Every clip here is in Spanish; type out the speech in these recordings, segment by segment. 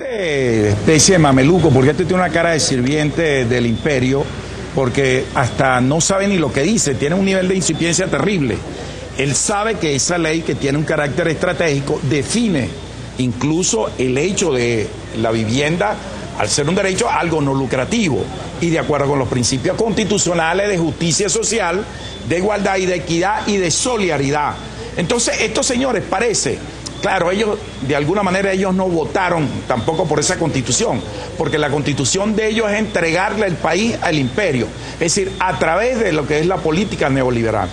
Este especie de mameluco, porque este tiene una cara de sirviente del imperio, porque hasta no sabe ni lo que dice, tiene un nivel de incipiencia terrible. Él sabe que esa ley que tiene un carácter estratégico define incluso el hecho de la vivienda, al ser un derecho, algo no lucrativo y de acuerdo con los principios constitucionales de justicia social, de igualdad y de equidad y de solidaridad. Entonces, estos señores parece Claro, ellos, de alguna manera, ellos no votaron tampoco por esa constitución, porque la constitución de ellos es entregarle el país al imperio, es decir, a través de lo que es la política neoliberal.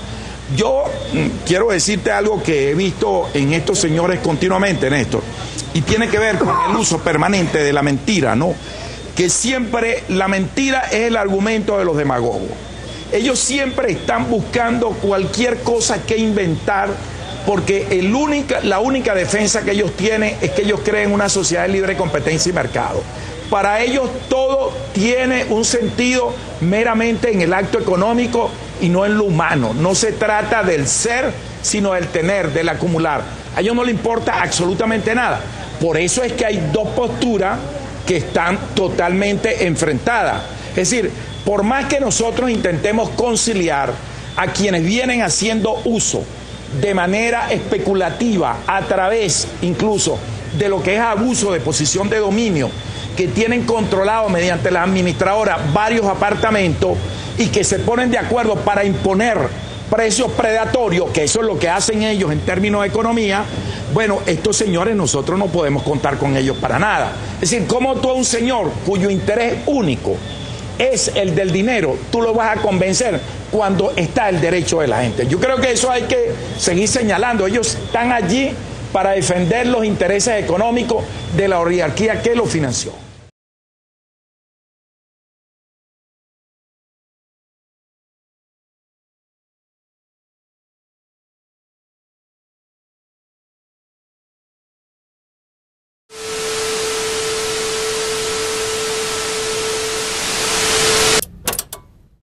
Yo mm, quiero decirte algo que he visto en estos señores continuamente, Néstor, y tiene que ver con el uso permanente de la mentira, ¿no? Que siempre la mentira es el argumento de los demagogos. Ellos siempre están buscando cualquier cosa que inventar porque la única defensa que ellos tienen es que ellos creen una sociedad de libre competencia y mercado. Para ellos todo tiene un sentido meramente en el acto económico y no en lo humano. No se trata del ser, sino del tener, del acumular. A ellos no les importa absolutamente nada. Por eso es que hay dos posturas que están totalmente enfrentadas. Es decir, por más que nosotros intentemos conciliar a quienes vienen haciendo uso de manera especulativa a través incluso de lo que es abuso de posición de dominio, que tienen controlado mediante la administradora varios apartamentos y que se ponen de acuerdo para imponer precios predatorios, que eso es lo que hacen ellos en términos de economía, bueno, estos señores nosotros no podemos contar con ellos para nada. Es decir, como tú a un señor cuyo interés único es el del dinero, tú lo vas a convencer cuando está el derecho de la gente. Yo creo que eso hay que seguir señalando. Ellos están allí para defender los intereses económicos de la oligarquía que lo financió.